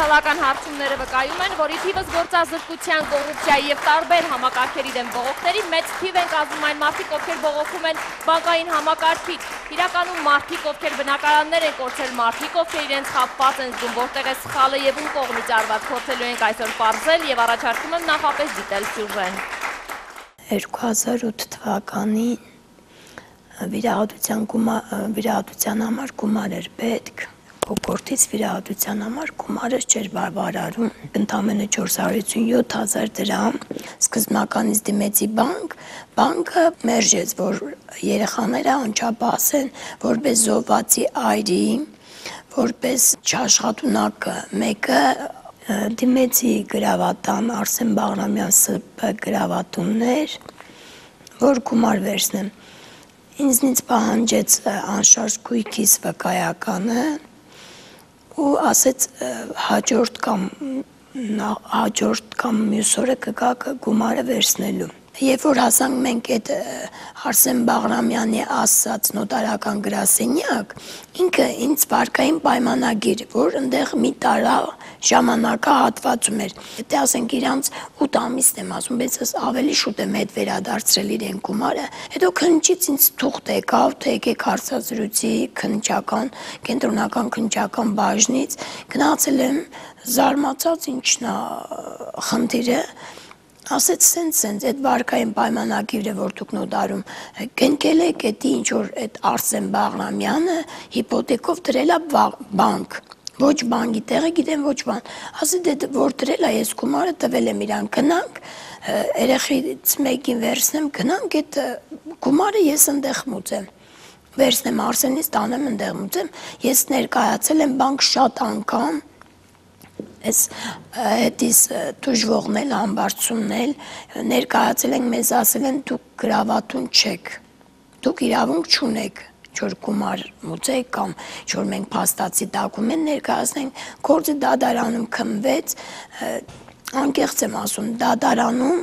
սոցիալական հարցումները վկայում են, որ իթիվս գործազրկության, կոռուպցիայի եւ տարբեր համակարգերի դեմ բողոքների մեծ թիվ են կազմում այն մարդիկ, ովքեր բողոքում են բանկային համակարգից։ Իրականում մարդիկ, ովքեր բնակարաններ են կորցրել, մարդիկ, ովքեր իրենց խապված են զգում, որտեղ է սխալը եւ ում կողմից արված, փորձելու ենք այսօր ողջել եւ առաջարկում եմ նախապես դիտել սյուժեն։ 2008 թվականին վիրահատության վիրահատության համար գումար էր պետք կոկորտից վիրահատության համար գումարը չէր բարբարարում ընդամենը 457000 դրամ սկզբնականից դիմեցի բանկ բանկը մերժեց որ երեխաները անչափահաս են որպես զոհվածի այրի որպես չաշխատունակը մեկը դիմեցի գրավատան Արսեն Բաղրամյան ՍՊ գրավատուններ որ գումար վերցնեմ ինձնից պահանջեց անշարժ գույքիս վկայականը ու ասեց հաջորդ կամ հաջորդ կամ մյուս օրը կգա գումարը վերցնելու Երբ որ հասանք մենք այդ Արսեն Բաղրամյանի ասած նոտարական գրասենյակ, ինքը ինձ վարկային պայմանագիր, որ այնտեղ մի տարա ժամանակահատվածում էր։ Եթե ասենք իրանց 8 ամիսն եմ ասում, բայց ես ավելի շուտ եմ հետ վերադարձրել իրեն գումարը, հետո քննչից ինձ թուղթ եկավ, թե եկեք հարցազրույցի քննչական, կենտրոնական քննչական բաժնից, գնացել եմ զարմացած ինչն է խնդիրը ասեց սենց սենց այդ վարկային պայմանագիրը որ դուք նոտարում կենկել եք էդի ինչ որ այդ Արսեն Բաղրամյանը հիպոթեկով դրել է բանկ ոչ բանկի տեղը գիտեմ ոչ բան ասի դե որ դրել է ես գումարը տվել եմ իրան գնանք երեխից մեկին վերցնեմ գնանք այդ գումարը ես ընդեղ մուծեմ վերցնեմ Արսենից տանեմ ընդեղ մուծեմ ես ներկայացել եմ բանկ շատ անգամ այս հետիս դժվողն էլ ամբարձումն էլ ներկայացել են մեզ ասել են դուք գրավատուն չեք դուք իրավունք չունեք չոր գումար մուծեք կամ չոր մենք փաստացի դոկումենտ ներկայացնենք գործը դադարանում քնվեց անկեղծ եմ ասում դադարանում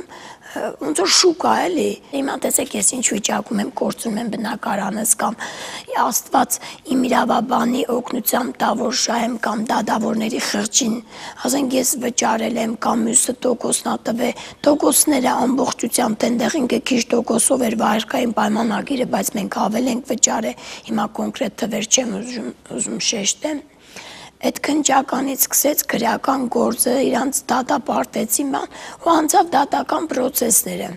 ոնց որ շուկա էլի հիմա տեսեք ես ինչ վիճակում եմ կորցնում եմ բնակարանս կամ աստված իմ իրավաբանի օգնությամբ տա որ շահեմ կամ դադավորների խղճին ասենք ես վճարել եմ կամ մյուսը տոկոսնա տվե տոկոսները ամբողջությամբ տենդեղին քիչ տոկոսով էր վարկային պայմանագիրը բայց մենք ավել ենք վճարել հիմա կոնկրետ թվեր չեմ ուզում շեշտեմ այդ քնճականից սկսեց քրեական գործը, իրանց դատապարտեցին բան ու անցավ դատական process-ները։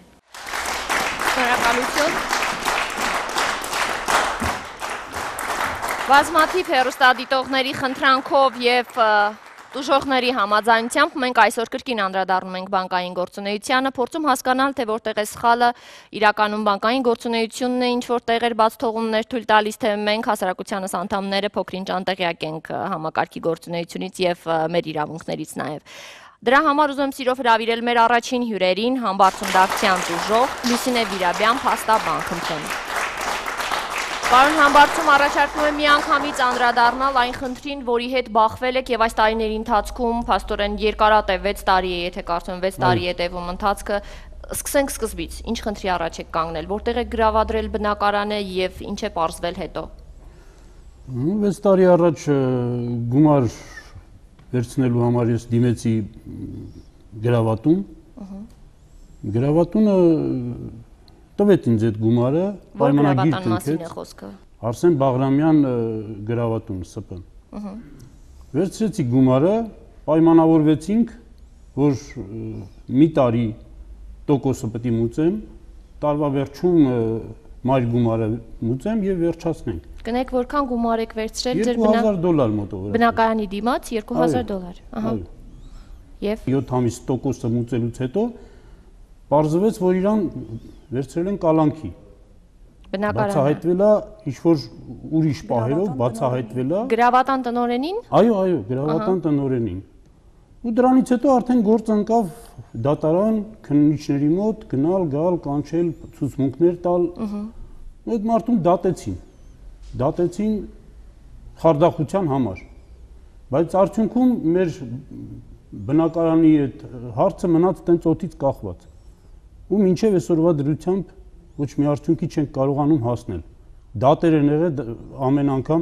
Շնորհակալություն։ Բազմաթիվ հերոստադիտողների խնդրանքով եւ և Տուժողների համաձայնությամբ մենք այսօր կրկին անդրադառնում ենք բանկային գործունեությանը, փորձում հասկանալ, թե որտեղ է սխալը իրականում բանկային գործունեությունն է, ինչ որ տեղեր բաց թողումներ թույլ տալիս, թե մենք հասարակությանս անդամները փոքրինչ անտեղյակ ենք համակարգի գործունեությունից եւ մեր իրավունքներից նաեւ։ Դրա համար ուզում սիրով հրավիրել մեր առաջին հյուրերին, համբարձում դավթյան տուժող, Լուսինե Վիրաբյան, փաստաբան խնդրեմ։ Պարոն Համբարձում առաջարկում եմ միանգամից անդրադառնալ այն խնդրին, որի հետ բախվել եք եւ այս տարիների ընթացքում փաստորեն երկարատ է 6 տարի է, եթե կարծում 6 տարի է տևում ընթացքը, սկսենք սկզբից, ինչ խնդրի առաջ եք կանգնել, որտեղ եք գրավադրել բնակարանը եւ ինչ է ողջվել հետո։ 6 տարի առաջ գումար վերցնելու համար ես դիմեցի գրավատուն։ Ահա։ Գրավատունը տվեց ինձ այդ գումարը, պայմանագիր տնկեց։ Արսեն Բաղրամյան գրավատուն ՍՊ։ Ահա։ Վերցրեցի գումարը, պայմանավորվեցինք, որ մի տարի տոկոսը պետք է մուծեմ, տարվա վերջում մայր գումարը մուծեմ եւ վերջացնենք։ Կնեք որքան գումար եք վերցրել ձեր բնակ 2000 դոլար մոտով։ Բնակարանի դիմաց 2000 դոլար։ Ահա։ Եվ 7 ամիս տոկոսը մուծելուց հետո Պարզվեց, որ իրան վերցրել են կալանքի։ Բնակարանը։ Բացահայտվել է ինչ որ ուրիշ պահերով բացահայտվել է։ Գրավատան տնորենին։ Այո, այո, գրավատան տնորենին։ Ու դրանից հետո արդեն գործ ընկավ դատարան քննիչների մոտ գնալ, գալ, կանչել, ցուցմունքներ տալ։ Ահա։ Այդ մարդուն դատեցին։ Դատեցին խարդախության համար։ Բայց արդյունքում մեր բնակարանի այդ հարցը մնաց տենց օթից կախված ու մինչև այսօրվա դրությամբ ոչ մի արդյունքի չենք կարողանում հասնել։ Դատեր են եղել ամեն անգամ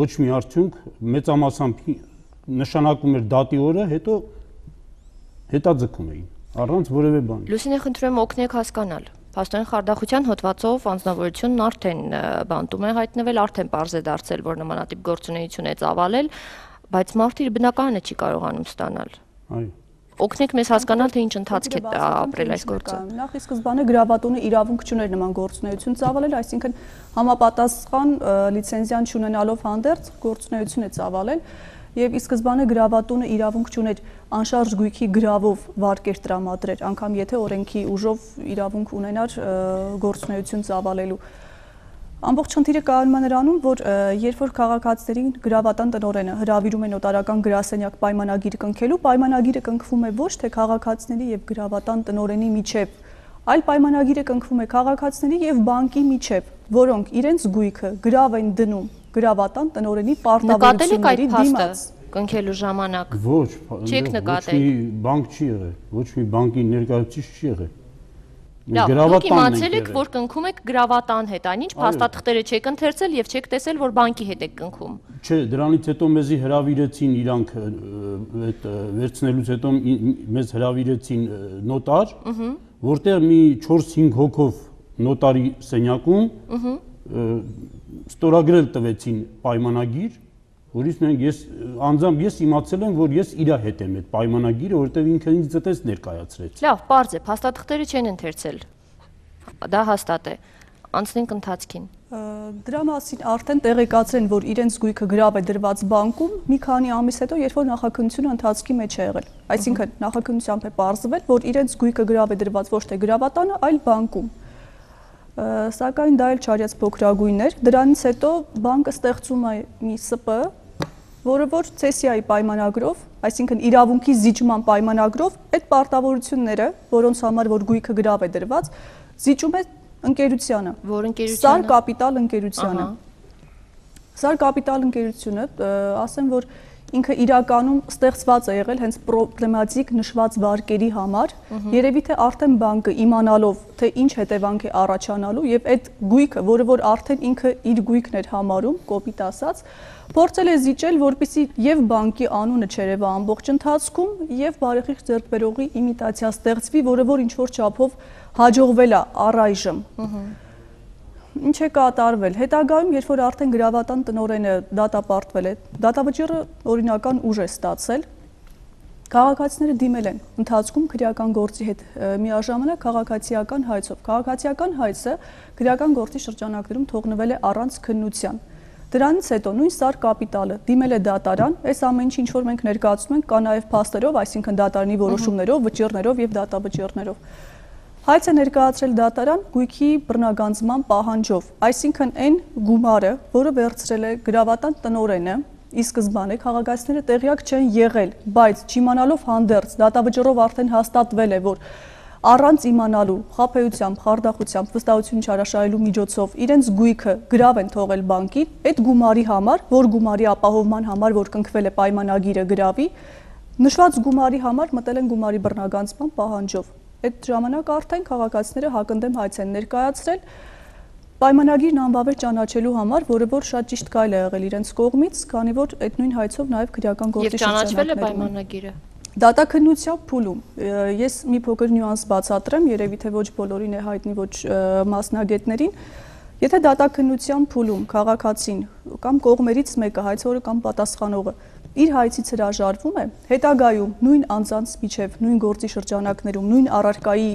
ոչ մի արդյունք մեծամասամբ նշանակում էր դատի օրը, հետո հետաձգում էին առանց որևէ բանի։ Լուսինե, խնդրում եմ օգնեք հասկանալ։ Պաստորեն խարդախության հոդվածով անձնավորությունն արդեն բանտում է հայտնվել, արդեն པարզ է դարձել, որ նմանատիպ գործունեություն է ծավալել, բայց մարդը իր բնականը չի կարողանում ստանալ։ Այո օգնեք մեզ հասկանալ թե ինչ ընթացք է ապրել այս գործը։ Նախ ի սկզբանե գրավատունը իրավունք չուներ նման գործունեություն ծավալել, այսինքն համապատասխան լիցենզիան չունենալով հանդերձ գործունեություն է ծավալել եւ ի սկզբանե գրավատունը իրավունք չուներ անշարժ գույքի գրավով վարկեր տրամադրել, անկամ եթե օրենքի ուժով իրավունք ունենար գործունեություն ծավալելու Ամբողջ խնդիրը կայանում է նրանում, որ երբ որ քաղաքացիներին գրավատան տնորենը հրավիրում է նոտարական գրասենյակ պայմանագիր կնքելու, պայմանագիրը կնքվում է ոչ թե քաղաքացիների եւ գրավատան տնորենի միջև, այլ պայմանագիրը կնքվում է քաղաքացիների եւ բանկի միջև, որոնք իրենց գույքը գրավ են դնում գրավատան տնորենի պարտավորությունների դիմաց կնքելու ժամանակ։ Ոչ, չեք նկատել։ Ոչ մի բանկ չի եղել, ոչ մի բանկի ներկայացուցիչ չի եղել։ Լավ, դուք իմացել եք, որ կնքում եք գրավատան հետ, այնինչ փաստաթղթերը չեք ընթերցել եւ չեք տեսել, որ բանկի հետ եք կնքում։ Չէ, դրանից հետո մեզի հրավիրեցին իրանք այդ վերցնելուց հետո մեզ հրավիրեցին նոտար, որտեղ մի 4-5 հոգով նոտարի սենյակում ստորագրել տվեցին պայմանագիր, Որից նրանք ես անձամբ ես իմացել եմ, որ ես իրա հետ եմ այդ պայմանագիրը, որովհետև ինքը ինձ ձտես ներկայացրեց։ Լավ, པարզ է, հաստատքները չեն ընթերցել։ Դա հաստատ է։ Անցնենք ընթացքին։ Դրա մասին արդեն տեղեկացրեն, որ իրենց գույքը գրավ է դրված բանկում մի քանի ամիս հետո, երբ որ նախաքննությունը ընթացքի մեջ է եղել։ Այսինքն նախաքննությամբ է ողջվել, որ իրենց գույքը գրավ է դրված ոչ թե գրավատանը, այլ բանկում սակայն դա էլ չարյաց փոքրագույներ։ Դրանից հետո բանկը ստեղծում է մի ՍՊ, որը որ ցեսիայի պայմանագրով, այսինքն իրավունքի զիջման պայմանագրով այդ պարտավորությունները, որոնց համար որ գույքը գրավ է դրված, զիջում է ընկերությանը։ Որ ընկերությանը։ Սար կապիտալ ընկերությանը։ Սար կապիտալ ընկերությունը, ասեմ որ ինքը իրականում ստեղծված է եղել հենց պրոբլեմատիկ նշված վարկերի համար, երևի թե արդեն բանկը իմանալով թե ինչ հետևանք է առաջանալու եւ այդ գույքը, որը որ արդեն ինքը իր գույքն էր համարում, կոպիտ ասած, փորձել է զիջել, որպիսի եւ բանկի անունը չերևա ամբողջ ընթացքում եւ բարեխիղճ ձեռքբերողի իմիտացիա ստեղծվի, որը որ ինչ որ չափով հաջողվել է առայժմ։ Ինչ է կատարվել։ Հետագայում, երբ որ արդեն գրավատան տնորենը դատապարտվել է, դատավճիռը օրինական ուժ է ստացել, Քաղաքացիները դիմել են ընթացքում քրեական գործի հետ միաժամանակ քաղաքացիական հայցով։ Քաղաքացիական հայցը քրեական գործի շրջանակներում թողնվել է առանց քննության։ Դրանից հետո նույն սար կապիտալը դիմել է դատարան, այս ամեն ինչ որ մենք ներկայացնում ենք կա նաև փաստերով, այսինքն դատարանի որոշումներով, վճիռներով եւ դատավճիռներով։ Հայց է ներկայացրել դատարան գույքի բռնագանձման պահանջով, այսինքն այն գումարը, որը վերցրել է գրավատան տնորենը, ի սկզբանե քաղաքացիները տեղյակ չեն եղել, բայց չիմանալով հանդերձ դատավճիռով արդեն հաստատվել է, որ առանց իմանալու խափեությամբ, խարդախությամբ, վստահություն չարաշահելու միջոցով իրենց գույքը գրավ են թողել բանկին, այդ գումարի համար, որ գումարի ապահովման համար, որ կնքվել է պայմանագիրը գրավի, նշված գումարի համար մտել են գումարի բռնագանցման պահանջով։ Այդ ժամանակ արդեն քաղաքացիները հակընդդեմ հայց են ներկայացրել պայմանագիրն անբավեր ճանաչելու համար, որը որ շատ ճիշտ կայլ է եղել իրենց կողմից, քանի որ այդ նույն հայցով նաև քրեական գործի շրջանակներում։ Եվ ճանաչվել է պայմանագիրը։ Դատակնության փուլում ես մի փոքր նյուանս բացատրեմ, երևի թե ոչ բոլորին է հայտնի ոչ մասնագետներին։ Եթե դատակնության փուլում քաղաքացին կամ կողմերից մեկը հայցորը կամ պատասխանողը իր հայցից հրաժարվում է, հետագայում նույն անձանց միջև նույն գործի շրջանակներում նույն առարկայի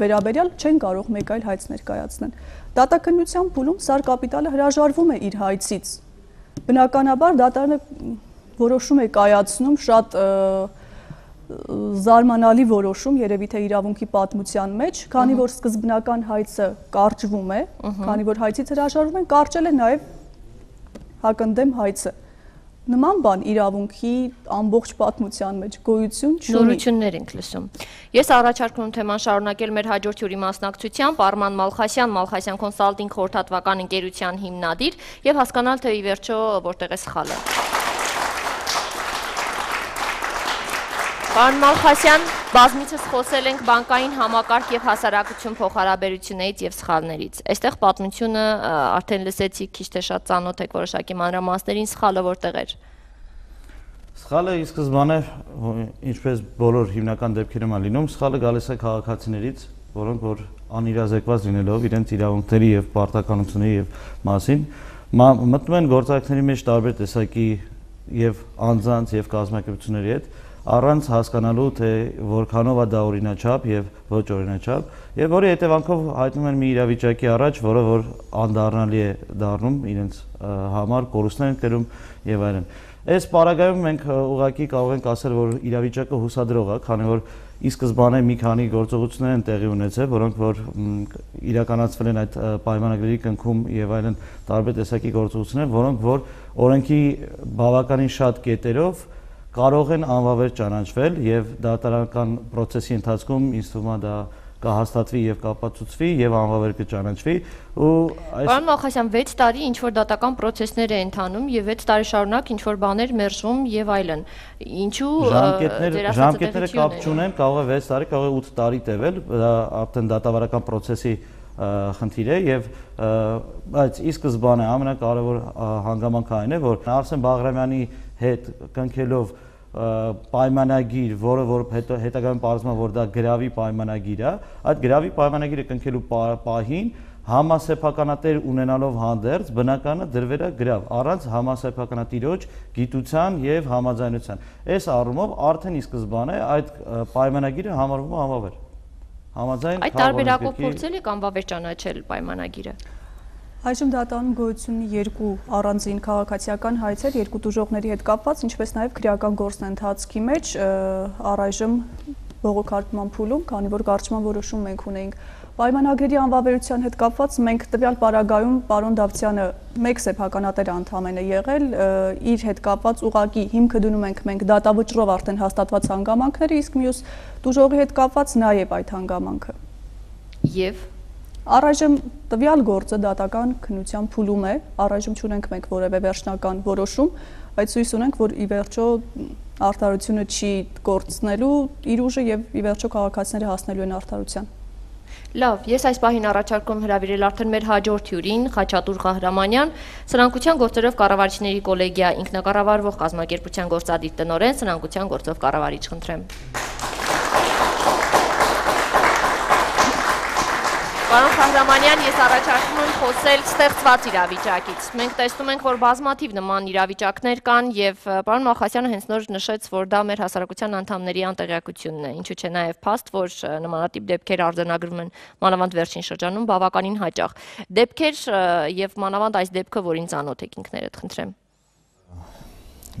վերաբերյալ չեն կարող մեկ այլ հայց ներկայացնել։ Դատակնության փուլում սար կապիտալը հրաժարվում է իր հայցից։ Բնականաբար դատարանը որոշում է կայացնում շատ զարմանալի որոշում երևի թե իրավունքի պատմության մեջ, քանի որ սկզբնական հայցը կարճվում է, քանի որ հայցից հրաժարվում են, կարճել է նաև հակընդդեմ հայցը։ Նման բան իրավունքի ամբողջ պատմության մեջ գոյություն չունի։ Նորություններ ենք լսում։ Ես առաջարկում եմ թեման շարունակել մեր հաջորդ հյուրի մասնակցությամբ Արման Մալխասյան, Մալխասյան կոնսալտինգ խորհրդատվական ընկերության հիմնադիր եւ հասկանալ թե ի վերջո որտեղ է սխալը։ Պարոն Մալխասյան, բազմիցս խոսել ենք բանկային համակարգ եւ հասարակություն փոխհարաբերություններից եւ սխալներից։ Այստեղ պատմությունը արդեն լսեցիք, քիչ թե շատ ծանոթ եք որոշակի մանրամասներին, սխալը որտեղ էր։ Սխալը ի սկզբանե ինչպես բոլոր հիմնական դեպքերում է լինում, սխալը գալիս է քաղաքացիներից, որոնք որ անիրազեկված լինելով իրենց իրավունքների եւ պարտականությունների եւ մասին մտնում են գործակցների մեջ տարբեր տեսակի եւ անձանց եւ կազմակերպությունների հետ առանց հասկանալու թե որքանով է դա օրինաչափ եւ ոչ օրինաչափ եւ որի հետևանքով հայտնում են մի իրավիճակի առաջ, որը որ անդառնալի է դառնում իրենց համար, կորուստներ են կրում եւ այլն։ Այս պարագայում մենք ուղղակի կարող ենք ասել, որ իրավիճակը հուսադրող է, քանի որ ի սկզբանե մի քանի գործողություններ են տեղի ունեցել, որոնք որ իրականացվել են այդ պայմանագրերի կնքում եւ այլն տարբեր տեսակի գործողություններ, որոնք որ օրենքի բավականին շատ կետերով կարող են անվավեր ճանաչվել եւ դատարանական process-ի ընթացքում ինձ թվում է դա կհաստատվի եւ կապացուցվի եւ անվավեր կճանաչվի ու այս Պարոն Մախասյան 6 տարի ինչ որ դատական process-ներ է ընթանում եւ 6 տարի շարունակ ինչ որ բաներ մերժվում եւ այլն. Ինչու ժամկետները ժամկետները կապ չունեն կարող է 6 տարի կարող է 8 տարի տևել դա արդեն դատավարական process-ի խնդիր է եւ բայց ի սկզբանե ամենակարևոր հանգամանքը այն է որ Արսեն Բաղրամյանի հետ կնքելով պայմանագիր, որը որ հետո հետագայում է որ դա գրավի պայմանագիր է, այդ գրավի պայմանագիրը կնքելու պահին համասեփականատեր ունենալով հանդերձ բնականը դրվել է գրավ առանց համասեփականատիրոջ գիտության եւ համաձայնության։ Այս առումով արդեն ի սկզբանե այդ պայմանագիրը համարվում է համավեր։ Համաձայն Այդ տարբերակով փորձել եք անվավեր ճանաչել պայմանագիրը։ Այժմ դատանում գոյություն ունի երկու առանձին քաղաքացիական հայցեր, երկու դժողների հետ կապված, ինչպես նաև քրեական գործն ընթացքի մեջ առայժմ բողոքարկման փուլում, քանի որ կարճման որոշում մենք ունեինք Պայմանագրերի անվավերության հետ կապված մենք տվյալ պարագայում պարոն Դավթյանը մեկ սեփականատեր անդամեն է եղել, իր հետ կապված ուղակի հիմքը դնում ենք մենք դատավճռով արդեն հաստատված հանգամանքները, իսկ մյուս դուժողի հետ կապված նաև այդ հանգամանքը։ Եվ Առայժմ տվյալ գործը դատական քննության փուլում է, առայժմ չունենք մենք որևէ վերջնական որոշում, բայց հույս ունենք, որ ի վերջո արդարությունը չի կորցնելու իր ուժը եւ ի վերջո քաղաքացիները հասնելու են արդարության։ Լավ, ես այս պահին առաջարկում հրավիրել արդեն մեր հաջորդ հյուրին Խաչատուր Ղահրամանյան, սնանկության գործերով կառավարիչների կոլեգիա ինքնակառավարվող կազմակերպության գործադիր տնօրեն, սնանկության գործով կառավարիչ խնդրեմ։ Պարոն Խահրամանյան, ես առաջարկում եմ խոսել ստեղծված իրավիճակից։ Մենք տեսնում ենք, որ բազմաթիվ նման իրավիճակներ կան եւ պարոն Մախասյանը հենց նոր նշեց, որ դա մեր հասարակության անդամների անտեղյակությունն է, ինչու՞ չէ նաեւ փաստ, որ նմանատիպ դեպքեր արձանագրվում են մանավանդ վերջին շրջանում բավականին հաճախ։ Դեպքեր եւ մանավանդ այս դեպքը, որին ծանոթ եք ինքներդ, խնդրեմ։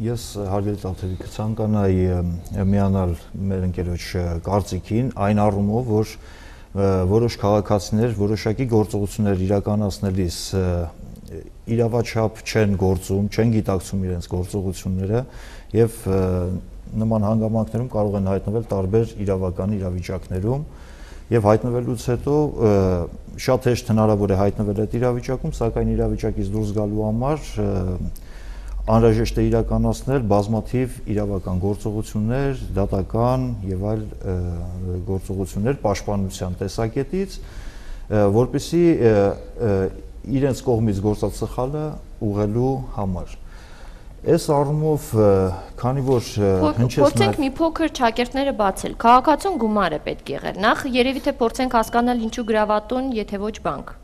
Ես հարգելի ծաղրերի կցանկանայի միանալ մեր ընկերոջ կարծիքին այն առումով, որ որոշ քաղաքացիներ որոշակի գործողություններ իրականացնելիս իրավաչափ չեն գործում, չեն գիտակցում իրենց գործողությունները եւ նման հանգամանքներում կարող են հայտնվել տարբեր իրավական իրավիճակներում եւ հայտնվելուց հետո շատ հեշտ հնարավոր է հայտնվել այդ իրավիճակում, սակայն իրավիճակից դուրս գալու համար անհրաժեշտ է իրականացնել բազմաթիվ իրավական գործողություններ, դատական եւ այլ գործողություններ պաշտպանության տեսակետից, որպիսի իրենց կողմից գործած սխալը ուղղելու համար։ Այս առումով, քանի որ հնչեց փորձենք մի փոքր ճակերտները բացել։ Քաղաքացուն գումար է պետք եղել։ Նախ երևի թե փորձենք հասկանալ ինչու գրավատուն, եթե ոչ բանկ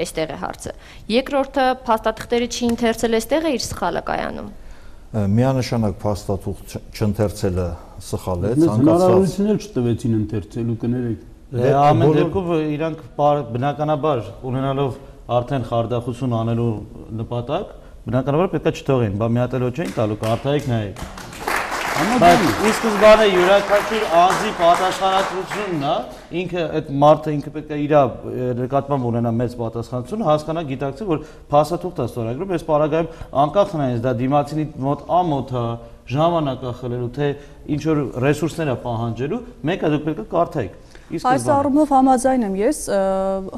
այստեղ է հարցը։ Երկրորդը փաստաթղթերը չի ընթերցել, այստեղ է իր սխալը կայանում։ Միանշանակ փաստաթուղթ չընթերցելը սխալ է, ցանկացած հնարավորություն էլ չտվեցին ընթերցելու կներեք։ Դե ամեն դեպքում իրանք բնականաբար ունենալով արդեն խարդախություն անելու նպատակ, բնականաբար պետքա չթողեն, բա մի հատ էլ չէին տալու, կարթայեք նայեք։ Բայց ի սկզբանե յուրաքանչյուր անձի պատասխանատվությունն է, ինքը այդ մարդը ինքը պետք է իր նկատմամբ ունենա մեծ պատասխանատվություն, հասկանա, գիտակցի, որ փաստաթուղթ է ստորագրում, այս պարագայում անկախ նրանից դա դիմացինի մոտ ամոթ է, ժամանակ է խլելու, թե ինչ որ ռեսուրսներ է պահանջելու, մեկը դուք պետք է կարդայիք։ Այս առումով համաձայն եմ ես,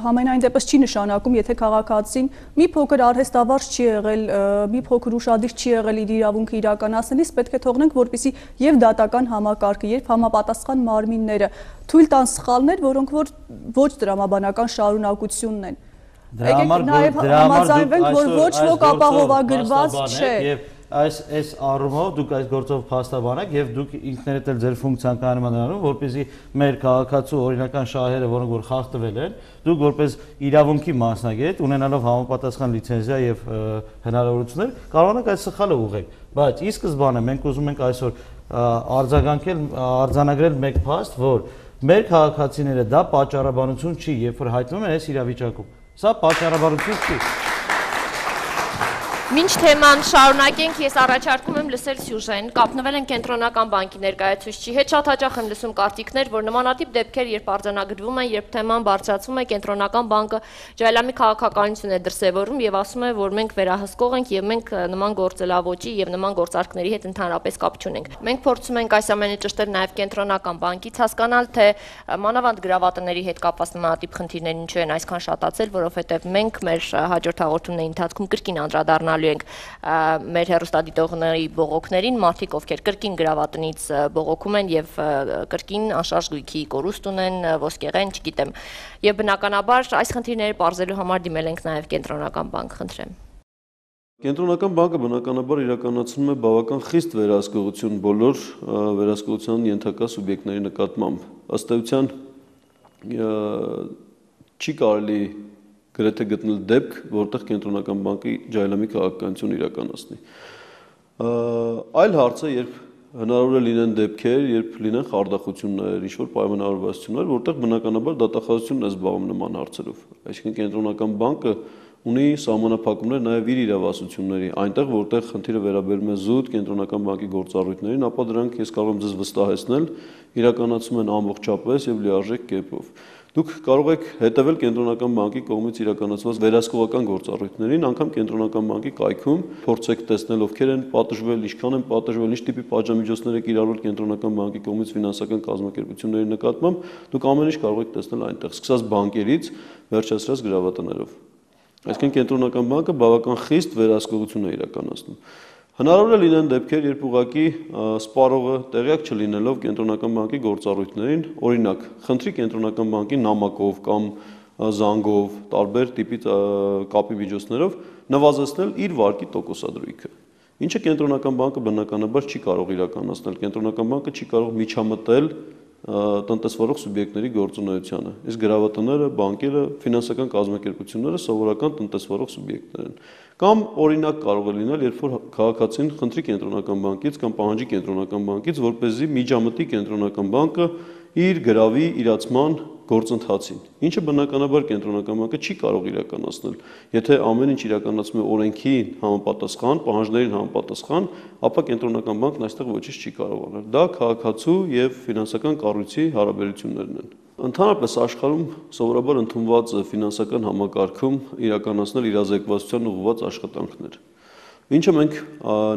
համենայն դեպս չի նշանակում, եթե քաղաքացին մի փոքր արհեստավարժ չի եղել, մի փոքր ուշադիր չի եղել իր իրավունքը իրականացնելիս, պետք է թողնենք, որպեսզի եւ դատական համակարգը, երբ համապատասխան մարմինները թույլ տան սխալներ, որոնք որ ոչ դրամաբանական շարունակությունն են։ Դրա համար նաև համաձայնվենք, որ ոչ ոք ապահովագրված չէ։ Եվ այս այս առումով դուք այս գործով փաստաբանեք եւ դուք ինքներդ էլ ձեր ֆունկցիան անում, որպեսզի մեր քաղաքացու օրինական շահերը, որոնք որ խախտվել են, դուք որպես իրավունքի մասնագետ ունենալով համապատասխան լիցենզիա եւ հնարավորություններ կարողանաք այս սխալը ուղղել։ Բայց ի սկզբանե մենք ուզում ենք այսօր արձագանքել արձանագրել մեկ փաստ, որ մեր քաղաքացիները դա պատճառաբանություն չի, երբ որ հայտնվում են այս իրավիճակում։ Սա պատճառաբանություն չի։ Մինչ թեման շարունակենք, ես առաջարկում եմ լսել սյուժեն, կապնվել են կենտրոնական բանկի ներկայացուցչի հետ, շատ հաճախ եմ լսում կարծիքներ, որ նմանատիպ դեպքեր, երբ արձանագրվում են, երբ թեման բարձրացվում է, կենտրոնական բանկը ջայլամի քաղաքականություն է դրսևորում եւ ասում է, որ մենք վերահսկող ենք եւ մենք նման գործելավոճի եւ նման գործարքների հետ ընդհանրապես կապ չունենք։ Մենք փորձում ենք այս ամենը ճշտել նաեւ կենտրոնական բանկից, հասկանալ թե մանավանդ գրավատների հետ կապված նմանատիպ խնդիրներ ինչու են այսքան շատացել, որովհետեւ մենք մեր հաջորդ հաղորդումների ընթացքում կրկին անդրադառնալ տալու ենք մեր հերոստատիտողների բողոքներին, մարդիկ ովքեր կրկին գրավատնից բողոքում են եւ կրկին անշարժ գույքի կորուստ ունեն, ոսկեղեն, չգիտեմ։ Եվ բնականաբար այս խնդիրները բարձելու համար դիմել ենք նաեւ կենտրոնական բանկ, խնդրեմ։ Կենտրոնական բանկը բնականաբար իրականացնում է բավական խիստ վերահսկողություն բոլոր վերահսկողության ենթակա սուբյեկտների նկատմամբ։ Ըստ էության չի կարելի գրեթե գտնել դեպք, որտեղ կենտրոնական բանկի ջայլամի քաղաքականություն իրականացնի։ Այլ հարցը, երբ հնարավոր է լինեն դեպքեր, երբ լինեն խարդախություններ, ինչ որ պայմանավորվածություններ, որտեղ բնականաբար դատախազությունն է զբաղվում նման հարցերով։ Այսինքն կենտրոնական բանկը ունի սահմանափակումներ նաև իր իրավասությունների, այնտեղ որտեղ խնդիրը վերաբերում է զուտ կենտրոնական բանկի գործառույթներին, ապա դրանք ես կարող եմ ձեզ վստահեցնել, իրականացում են ամբողջապես եւ լիարժեք կերպով։ Դուք կարող եք հետևել կենտրոնական բանկի կողմից իրականացված վերահսկողական գործառույթներին, անգամ կենտրոնական բանկի կայքում փորձեք տեսնել ովքեր են պատժվել, ինչքան են պատժվել, ինչ տիպի պատժամիջոցներ է կիրառվել կենտրոնական բանկի կողմից ֆինանսական կազմակերպությունների նկատմամբ, դուք ամեն ինչ կարող եք տեսնել այնտեղ, սկսած բանկերից վերջացրած գրավատներով։ Այսինքն կենտրոնական բանկը բավական խիստ վերահսկողություն է իրականացնում։ Հնարավոր է լինեն դեպքեր, երբ ուղակի սպառողը տեղյակ չլինելով կենտրոնական բանկի գործառույթներին, օրինակ, խնդրի կենտրոնական բանկի նամակով կամ զանգով, տարբեր տիպի կապի միջոցներով նվազեցնել իր վարկի տոկոսադրույքը։ Ինչը կենտրոնական բանկը բնականաբար չի կարող իրականացնել։ Կենտրոնական բանկը չի կարող միջամտել տնտեսվարող սուբյեկտների գործունեությանը։ Իսկ գրավատները, բանկերը, ֆինանսական կազմակերպությունները սովորական տնտեսվարող սուբյեկտներ են։ Կամ օրինակ կարող է լինել, երբ որ քաղաքացին խնդրի կենտրոնական բանկից կամ պահանջի կենտրոնական բանկից, որ เป զի միջամտի կենտրոնական բանկը իր գրավի իրացման գործընթացին, ինչը բնականաբար կենտրոնական բանկը չի կարող իրականացնել։ Եթե ամեն ինչ իրականացվում է օրենքի համապատասխան, պահանջներին համապատասխան, ապա կենտրոնական բանկն այստեղ ոչինչ չի կարող անել։ Դա քաղաքացու եւ ֆինանսական կառույցի հարաբերություններն են։ Ընդհանրապես աշխարհում սովորաբար ընդունված ֆինանսական համակարգում իրականացնել իրազեկվածության ուղղված աշխատանքներ։ Ինչը մենք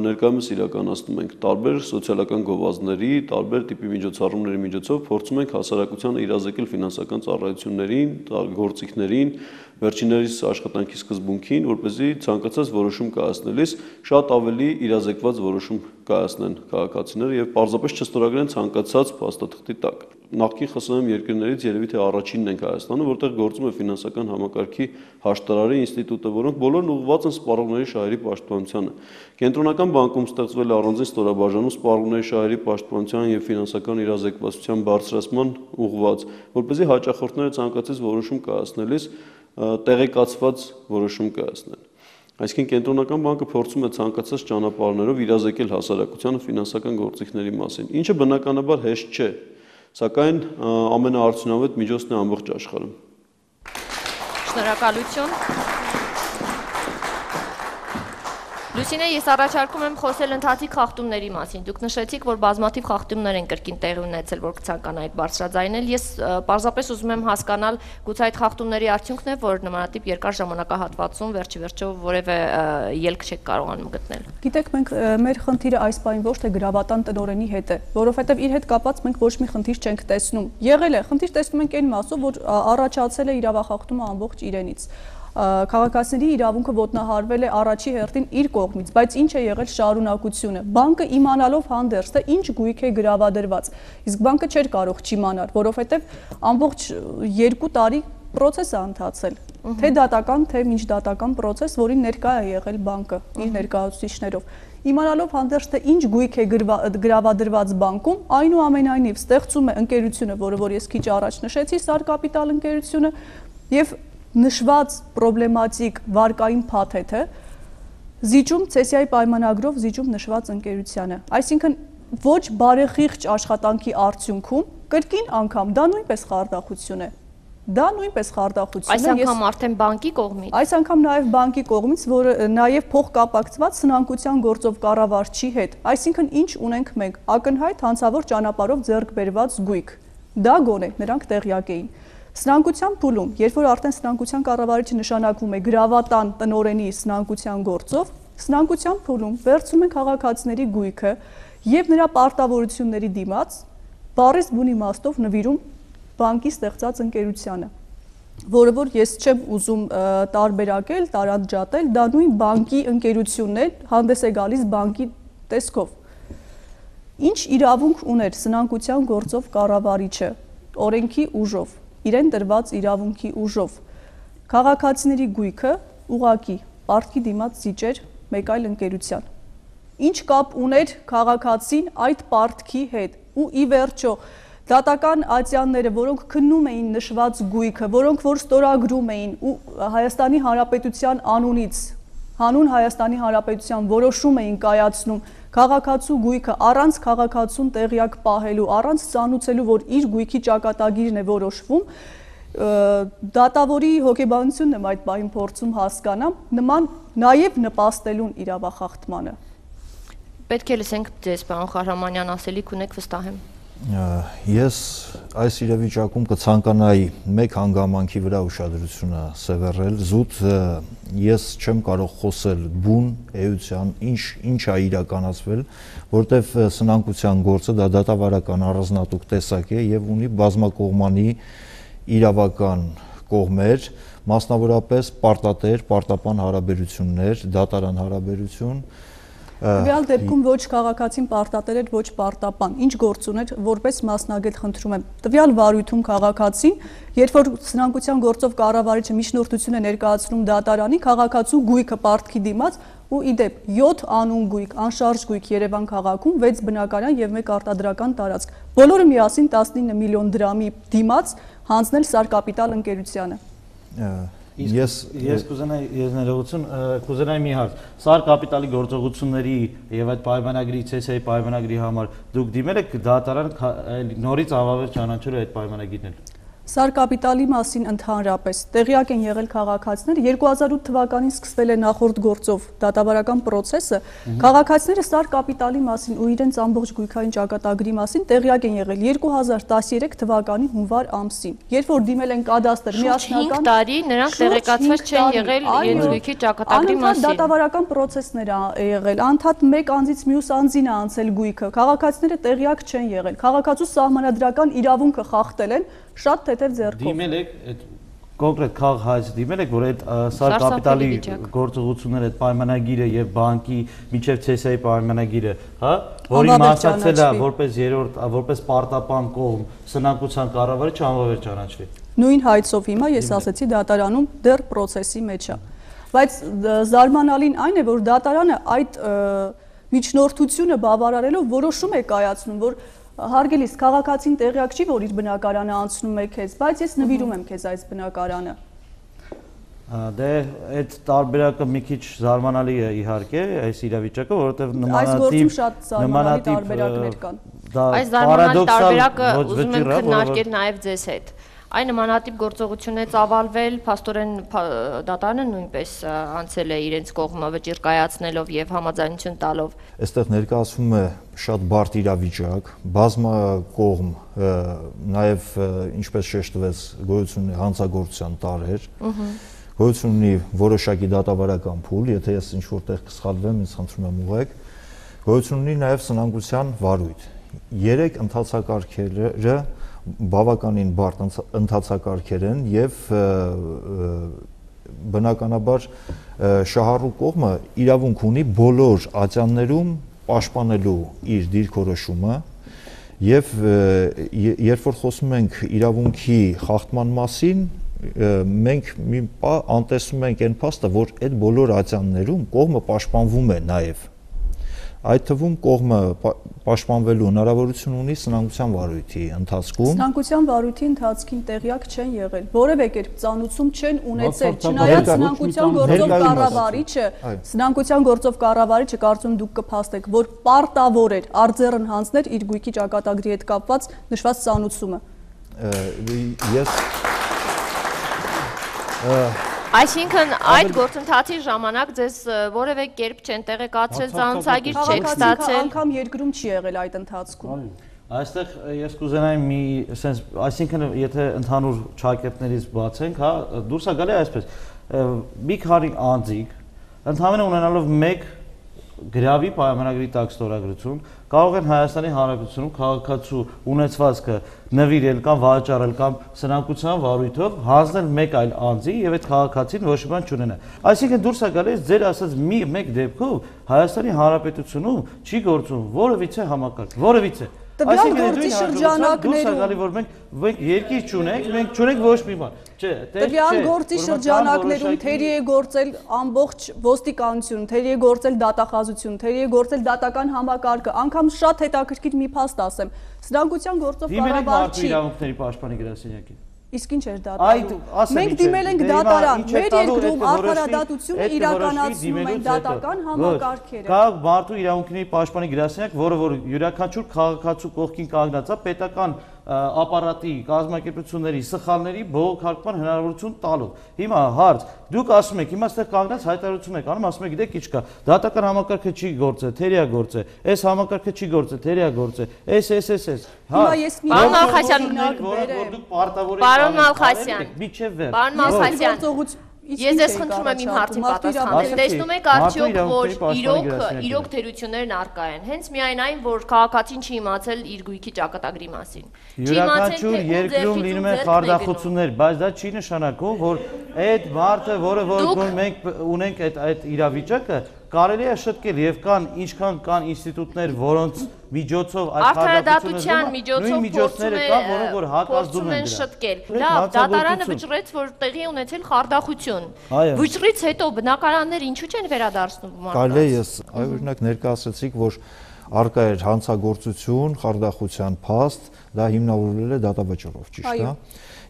ներկայումս իրականացնում ենք տարբեր սոցիալական գովազդների, տարբեր տիպի միջոցառումների միջոցով փորձում ենք հասարակությանը իրազեկել ֆինանսական ծառայություններին, գործիքներին, վերջիններիս աշխատանքի սկզբունքին, որ เป զի ցանկացած որոշում կայացնելիս շատ ավելի իրազեկված որոշում կայացնեն քաղաքացիները եւ պարզապես չստորագրեն ցանկացած փաստաթղթի տակ։ Նախկին ԽՍՀՄ երկրներից երևի թե առաջինն ենք Հայաստանը, որտեղ գործում է ֆինանսական համակարգի հաշտարարի ինստիտուտը, որոնք բոլորն ուղղված են սպառողների շահերի պաշտպանությանը։ Կենտրոնական բանկում ստեղծվել է առանձին ստորաբաժանում սպառողների շահերի պաշտպանության եւ ֆինանսական իրազեկվածության բարձրացման ուղղված, որպեսզի հաճախորդները ցանկացած որոշում կայացնելիս տեղեկացված որոշում կայացնեն։ Այսինքն կենտրոնական բանկը փորձում է ցանկացած ճանապարհներով իրազեկել հասարակությանը ֆինանսական գործիքների մասին, ինչը բնականաբար հեշտ չէ, սակայն ամենաարդյունավետ միջոցն է ամբողջ աշխարհում։ Շնորհակալություն։ Լուսինե, ես առաջարկում եմ խոսել ընթացիկ խախտումների մասին։ Դուք նշեցիք, որ բազմաթիվ խախտումներ են կրկին տեղի ունեցել, որ կցանկանայիք բարձրաձայնել։ Ես պարզապես ուզում եմ հասկանալ, գուցե այդ խախտումների արդյունքն է, որ նմանատիպ երկար ժամանակահատվածում վերջի վերջո որևէ ելք չեք կարողանում գտնել։ Գիտեք, մենք մեր խնդիրը այս պայն ոչ թե գրավատան տնորենի հետ է, որովհետև իր հետ կապած մենք ոչ մի խնդիր չենք տեսնում։ Եղել է, խնդիր տեսնում ենք այն մասով, որ առաջացել է իրավախախտումը ամբողջ իրենից քաղաքացիների իրավունքը ոտնահարվել է առաջի հերթին իր կողմից, բայց ինչ է եղել շարունակությունը։ Բանկը իմանալով հանդերձ թե ինչ գույք է գրավադրված, իսկ բանկը չէր կարող չիմանալ, որովհետև ամբողջ 2 տարի process-ը ընթացել։ թե դատական, թե միջդատական process, որին ներկա է եղել բանկը իր ներկայացուցիչներով։ Իմանալով հանդերձ թե ինչ գույք է գրավադրված բանկում, այնուամենայնիվ ստեղծում է ընկերությունը, որը որ ես քիչ առաջ նշեցի, Սար կապիտալ ընկերությունը, եւ նշված պրոբլեմատիկ վարկային փաթեթը զիջում ցեսիայի պայմանագրով զիջում նշված ընկերությանը։ Այսինքն ոչ բարեխիղճ աշխատանքի արդյունքում կրկին անգամ դա նույնպես խարդախություն է։ Դա նույնպես խարդախություն է։ Այս անգամ արդեն բանկի կողմից։ Այս անգամ նաև բանկի կողմից, որը նաև փոխկապակցված սնանկության գործով կառավարչի հետ։ Այսինքն ինչ ունենք մենք։ Ակնհայտ հանցավոր ճանապարհով ձեռք բերված գույք։ Դա գոնե նրանք տեղյակ էին։ Սնանկության փուլում, երբ որ արդեն սնանկության կառավարիչը նշանակվում է գրավատան տնորենի սնանկության գործով, սնանկության փուլում վերցնում են քաղաքացիների գույքը եւ նրա պարտավորությունների դիմաց բարես բունի մաստով նվիրում բանկի ստեղծած ընկերությանը որը որ ես չեմ ուզում տարբերակել, տարանջատել, դա նույն բանկի ընկերությունն է, հանդես է գալիս բանկի տեսքով։ Ինչ իրավունք ուներ սնանկության գործով կառավարիչը օրենքի ուժով իրեն տրված իրավունքի ուժով։ Քաղաքացիների գույքը ուղակի պարտքի դիմաց զիջեր մեկ այլ ընկերության։ Ինչ կապ ուներ քաղաքացին այդ պարտքի հետ։ Ու ի վերջո դատական ատյանները, որոնք քննում էին նշված գույքը, որոնք որ ստորագրում էին ու Հայաստանի Հանրապետության անունից հանուն Հայաստանի Հանրապետության որոշում էին կայացնում քաղաքացու գույքը առանց քաղաքացուն տեղյակ պահելու, առանց ցանուցելու, որ իր գույքի ճակատագիրն է որոշվում, դատավորի հոգեբանությունն եմ այդ բային փորձում հասկանամ, նման նաև նպաստելուն իրավախախտմանը։ Պետք է լսենք ձեզ, պարոն Խարամանյան, ասելիք ունեք վստահ եմ։ Ես այս իրավիճակում կցանկանայի մեկ հանգամանքի վրա ուշադրությունը սևեռել զուտ ես չեմ կարող խոսել բուն էության ինչ ինչ է իրականացվել որտեվ սնանկության գործը դա դատավարական առանձնատուկ տեսակ է եւ ունի բազմակողմանի իրավական կողմեր մասնավորապես պարտատեր, պարտապան հարաբերություններ, դատարան հարաբերություն, Տվյալ դեպքում ոչ քաղաքացին պարտատեր էր, ոչ պարտապան։ Ինչ գործ ուներ որպես մասնագետ խնդրում եմ։ Տվյալ վարույթում քաղաքացին, երբ որ սնանկության գործով կառավարիչը միջնորդություն է ներկայացնում դատարանի, քաղաքացու գույքը պարտքի դիմաց ու իդեպ 7 անուն գույք, անշարժ գույք Երևան քաղաքում 6 բնակարան եւ 1 արտադրական տարածք։ Բոլորը միասին 19 միլիոն դրամի դիմաց հանձնել Սար կապիտալ ընկերությանը։ Ես ես կուզենայի ես ներողություն կուզենայի մի հարց։ Սար կապիտալի գործողությունների եւ այդ պայմանագրի CC-ի պայմանագրի համար դուք դիմել եք դատարան նորից ավավեր ճանաչելու այդ պայմանագիրն։ Սար կապիտալի մասին ընդհանրապես. Տեղյակ են եղել քաղաքացիները 2008 թվականին սկսվել է նախորդ գործով դատավարական process-ը քաղաքացիները Սար կապիտալի մասին ու իրենց ամբողջ գույքային ճակատագրի մասին տեղյակ են եղել 2013 թվականի հունվար ամսին երբ որ դիմել են կադաստր միասնական 5 տարի նրանք տեղեկացված չեն եղել իրենց գույքի ճակատագրի մասին դատավարական process-ներ է եղել անդադ մեկ անձից մյուս անձին է անցել գույքը քաղաքացիները տեղյակ չեն եղել քաղաքացու սահմանադրական իրավունքը խախտել են շատ թեթև ձեռքով։ Դիմել եք այդ կոնկրետ քաղ հայց դիմել եք, որ այդ սար կապիտալի գործողությունները, այդ պայմանագիրը եւ բանկի միջև CSA-ի պայմանագիրը, հա, որի մասնակցել է որպես երրորդ, որպես պարտապան կողմ սնանկության կառավարիչը անվավեր ճանաչվի։ Նույն հայցով հիմա ես ասացի դատարանում դեռ process-ի մեջ է։ Բայց զարմանալին այն է, որ դատարանը այդ միջնորդությունը բավարարելով որոշում է կայացնում, որ Հարգելիս, քաղաքացին տեղյակ չի, որ իր բնակարանը անցնում է քեզ, բայց ես նվիրում եմ քեզ այս բնակարանը։ Դե այդ տարբերակը մի քիչ զարմանալի է իհարկե, այս իրավիճակը, որովհետև նմանատիպ զարմանալի տարբերակներ կան։ Այս զարմանալի տարբերակը ուզում եմ քննարկել նաև ձեզ հետ։ Այն նմանատիպ գործողություն է ծավալվել, փաստորեն դատարանը նույնպես անցել է իրենց կողմը վճիռ կայացնելով եւ համաձայնություն տալով։ Այստեղ ներկայացվում է շատ բարդ իրավիճակ, բազմա կողմ նաեւ ինչպես շեշտվեց գոյություն ունի հանցագործության տարեր։ Գոյություն ունի որոշակի դատավարական փուլ, եթե ես ինչ որտեղ կսխալվեմ, ինձ խնդրում եմ ուղեք։ Գոյություն ունի նաեւ սնանկության վարույթ։ Երեք ընթացակարգերը բավականին բարդ ընթացակարգեր են եւ բնականաբար շահառու կողմը իրավունք ունի բոլոր ատյաններում պաշտպանելու իր դիրքորոշումը եւ երբ որ խոսում ենք իրավունքի խախտման մասին մենք մի պա անտեսում ենք այն փաստը, որ այդ բոլոր ացյաններում կողմը պաշտպանվում է նաև այդ թվում կողմը պաշտպանվելու հնարավորություն ունի սնանկության վարույթի ընթացքում։ Սնանկության վարույթի ընթացքին տեղյակ չեն եղել։ Որևէ կերպ ծանուցում չեն ունեցել, չնայած սնանկության գործով կառավարիչը, սնանկության գործով կառավարիչը կարծում դուք կփաստեք, որ պարտավոր էր արձերն հանձներ իր գույքի ճակատագրի հետ կապված նշված ծանուցումը։ Ես Այսինքն այդ գործընթացի ժամանակ ձեզ որևէ կերպ չեն տեղեկացրել ծանոթագիր չեք ստացել։ Անգամ երկրում չի եղել այդ ընթացքում։ Այստեղ ես կուզենայի մի sense, այսինքն եթե ընդհանուր ճակերտներից բացենք, հա, դուրս է գալի այսպես։ Մի քանի անձիկ ընդհանրապես ունենալով մեկ գրավի պայմանագրի տակ ստորագրություն կարող են Հայաստանի Հանրապետությունում քաղաքացու ունեցվածքը նվիրել կամ վաճառել կամ սնանկության վարույթով հանձնել մեկ այլ անձի եւ այդ քաղաքացին ոչ մի բան չունենա։ Այսինքն դուրս է գալիս ձեր ասած մի մեկ դեպքով Հայաստանի Հանրապետությունում չի գործում որևիցե համակարգ, որևիցե Տվյալ գործի շրջանակներում դուրս է գալի որ մենք մենք երկիր չունենք, մենք չունենք ոչ մի բան։ Չէ, տվյալ գործի շրջանակներում թերի է գործել ամբողջ ոստիկանություն, թերի է գործել դատախազություն, թերի է գործել դատական համակարգը, անգամ շատ հետաքրքիր մի փաստ ասեմ։ Սրանկության գործով կառավարչի Դիմել մարդու իրավունքների պաշտպանի գրասենյակին։ Իսկ ինչ էր դատարան։ Մենք դիմել ենք դատարան, մեր երկրում արդարադատությունը իրականացնում են դատական համակարգերը։ Կա մարդու իրավունքների պաշտպանի գրասենյակ, որը որ յուրաքանչյուր քաղաքացու կողքին կանգնած է պետական ապարատի, կազմակերպությունների, սխալների բողոքարկման հնարավորություն տալով։ Հիմա հարց, դուք ասում եք, հիմա այստեղ կանգնած հայտարարություն եք անում, ասում եք, գիտեք ինչ կա, դատական համակարգը չի գործը, թերիա գործը, այս համակարգը չի գործը, թերիա գործը, այս այս այս այս։ Հիմա ես մի Պարոն Մալխասյան, որ դուք պարտավոր եք։ Պարոն Մալխասյան, միջև վեր։ Պարոն Մալխասյան, Ես ես խնդրում եմ իմ հարցին պատասխանել։ Տեսնում եք արդյոք, որ իրոք իրոք թերություններն արկա են։ Հենց միայն այն, որ քաղաքացին չի իմացել իր գույքի ճակատագրի մասին։ Յուրաքանչյուր երկրում լինում են խարդախություններ, բայց դա չի նշանակում, որ այդ մարդը, որը որ մենք ունենք այդ այդ իրավիճակը, կարելի է շտկել եւ կան ինչքան կան ինստիտուտներ, որոնց միջոցով այդ արդարադատության միջոցով միջոցները կան, որոնք որ հակազդում են շտկել։ Լավ, դատարանը վճռեց, որ տեղի ունեցել խարդախություն։ Վճռից հետո բնակարանները ինչու չեն վերադարձնում մարդկանց։ Կարելի է ես այ օրինակ ներկայացրեցիք, որ արկա էր հանցագործություն, խարդախության փաստ, դա հիմնավորվել է դատավճռով, ճիշտ է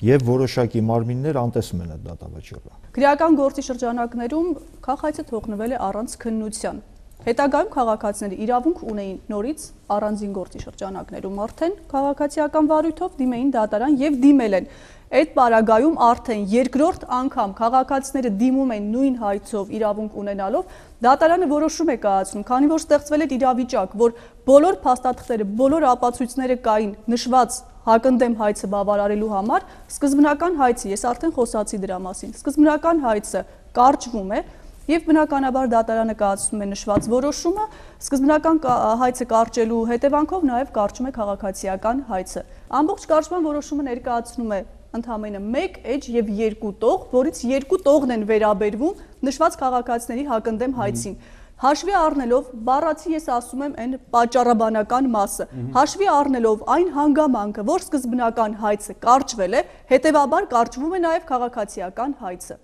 եւ որոշակի մարմիններ անտեսում են այդ դատավճիռը։ Քրեական գործի շրջանակներում քաղաքացիը թողնվել է առանց քննության։ Հետագայում քաղաքացիները իրավունք ունեին նորից առանձին գործի շրջանակներում արդեն քաղաքացիական վարույթով դիմեին դատարան եւ դիմել են։ Այդ պարագայում արդեն երկրորդ անգամ քաղաքացիները դիմում են նույն հայցով իրավունք ունենալով, դատարանը որոշում է կայացնում, քանի որ ստեղծվել է իրավիճակ, որ բոլոր փաստաթղթերը, բոլոր ապացույցները կային նշված հակընդդեմ հայցը բավարարելու համար սկզբնական հայցը, ես արդեն խոսացի դրա մասին, սկզբնական հայցը կարճվում է եւ բնականաբար դատարանը կայացնում է նշված որոշումը, սկզբնական հայցը կարճելու հետևանքով նաեւ կարճում է քաղաքացիական հայցը։ Ամբողջ կարճման որոշումը ներկայացնում է ընդամենը 1 էջ եւ 2 տող, որից 2 տողն են վերաբերվում նշված քաղաքացիների հակընդդեմ հայցին։ mm -hmm Հաշվի առնելով, բառացի ես ասում եմ այն պատճառաբանական մասը, հաշվի առնելով այն հանգամանքը, որ սկզբնական հայցը կարճվել է, հետևաբար կարճվում է նաև քաղաքացիական հայցը։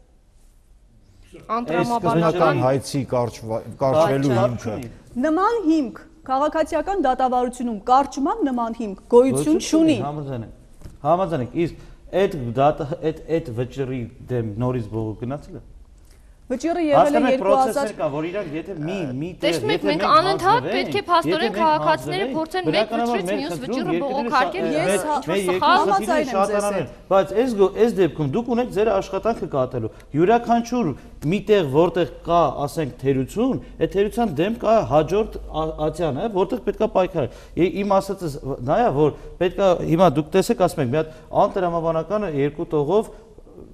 Սկզբնական հայցի կարճվելու հիմքը։ Նման հիմք քաղաքացիական դատավարությունում կարճման նման հիմք գոյություն չունի։ Համաձայն եմ։ Համաձայն եմ, իսկ այդ այդ այդ վճռի դեմ նորից բողոք գնացել է։ Վճիռը եղել է 2000 կա, որ իրանք եթե մի մի Տեսնում եք, մենք անընդհատ պետք է փաստորեն քաղաքացիները փորձեն մեկ վճռից մյուս վճիռը բողոքարկել, ես համաձայն եմ ձեզ։ Բայց այս այս դեպքում դուք ունեք ձեր աշխատանքը կատարելու։ Յուրաքանչյուր միտեղ որտեղ կա, ասենք, թերություն, այդ թերության դեմ կա հաջորդ ացիանը, որտեղ պետքա պայքարել։ Իմ ասածս նա է, որ պետքա հիմա դուք տեսեք, ասում եք, մի հատ անտրամաբանականը երկու տողով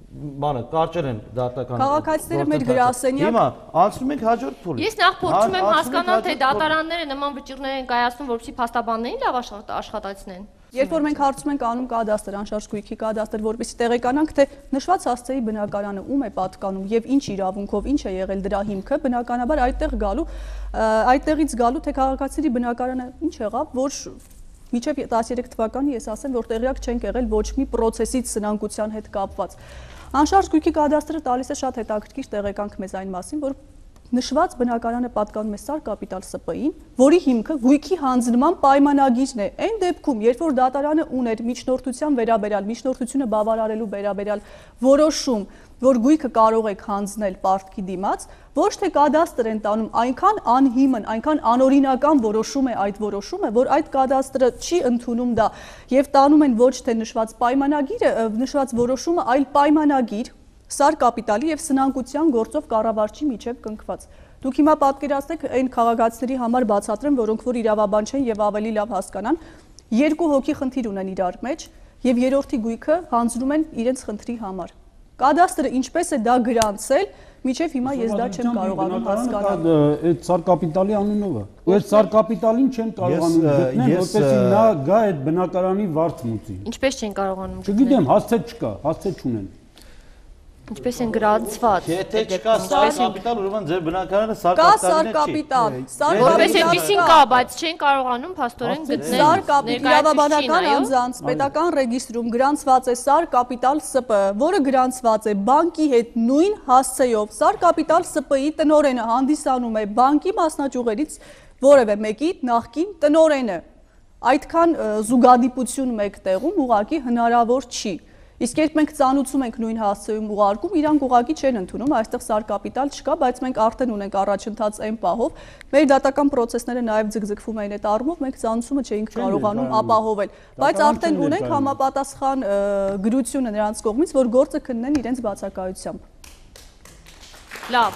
բանը կարճել են դատական Քաղաքացիները մեր գրասենյակ Հիմա անցնում ենք հաջորդ փուլի։ Ես նախ փորձում եմ հասկանալ, թե դատարանները նման վճիռներ են կայացնում, որպեսզի փաստաբաններին լավ աշխատացնեն։ Երբ որ մենք հարցում ենք անում կադաստր, անշարժ գույքի կադաստր, որպեսզի տեղեկանանք, թե նշված հասցեի բնակարանը ում է պատկանում եւ ինչ իրավունքով ինչ է եղել դրա հիմքը, բնականաբար այդտեղ գալու, այդտեղից գալու թե քաղաքացիների բնակարանը ինչ եղավ, որ Միջև 13 թվականի ես ասեմ, որ տեղյակ չենք եղել ոչ մի process-ից սնանկության հետ կապված։ Անշարժ գույքի կադաստրը տալիս է շատ հետաքրքիր տեղեկանք մեզ այն մասին, որ նշված բնակարանը պատկանում է Սար կապիտալ ՍՊ-ին, որի հիմքը գույքի հանձնման պայմանագիրն է։ Այն դեպքում, երբ որ դատարանը ուներ միջնորդության վերաբերյալ, միջնորդությունը բավարարելու վերաբերյալ որոշում, որ գույքը կարող եք հանձնել պարտքի դիմաց, ոչ թե կադաստր են տանում, այնքան անհիմն, այնքան անօրինական որոշում է այդ որոշումը, որ այդ կադաստրը չի ընդունում դա եւ տանում են ոչ թե նշված պայմանագիրը, նշված որոշումը, այլ պայմանագիր, սար կապիտալի եւ սնանկության գործով կառավարչի միջև կնքված։ Դուք հիմա պատկերացնեք այն քաղաքացիների համար բացատրեմ, որոնք որ իրավաբան չեն եւ ավելի լավ հասկանան, երկու հոգի խնդիր ունեն իրար մեջ եւ երրորդի գույքը հանձնում են իրենց խնդրի համար։ Կադաստրը ինչպես է դա գրանցել, Միջև հիմա ես դա չեմ կարողանում հասկանալ։ Այդ սար կապիտալի անունով է։ Ու այդ սար կապիտալին չեն կարողանում գտնել, որպեսզի նա գա այդ բնակարանի վարձ մուծի։ Ինչպես չեն կարողանում։ Չգիտեմ, հասցե չկա, հասցե չունեն։ Ինչպես են գրանցված։ Եթե չկա սար կապիտալ, ուրեմն ձեր բնակարանը սար կապիտալին չի։ Կա սար կապիտալ։ որպես այդպեսին կա, բայց չեն կարողանում փաստորեն գտնել։ Սար կապիտալ իրավաբանական անձանց պետական ռեգիստրում գրանցված է սար կապիտալ ՍՊ, որը գրանցված է բանկի հետ նույն հասցեով։ Սար կապիտալ ՍՊ-ի տնորենը հանդիսանում է բանկի մասնաճյուղերից որևէ մեկի նախկին տնորենը։ Այդքան զուգադիպություն մեկ տեղում ուղակի հնարավոր չի։ Իսկ երբ մենք ծանուցում ենք նույն հասցեում ուղարկում, իրանք ուղակի չեն ընդունում, այստեղ սար կապիտալ չկա, բայց մենք արդեն ունենք առաջընթաց այն պահով։ Մեր դատական process-ները նաև ձգձգվում էին այդ առումով, մենք ծանուցումը չէինք կարողանում ապահովել, բայց արդեն ունենք համապատասխան գրությունը նրանց կողմից, որ գործը քննեն իրենց բացակայությամբ։ Լավ։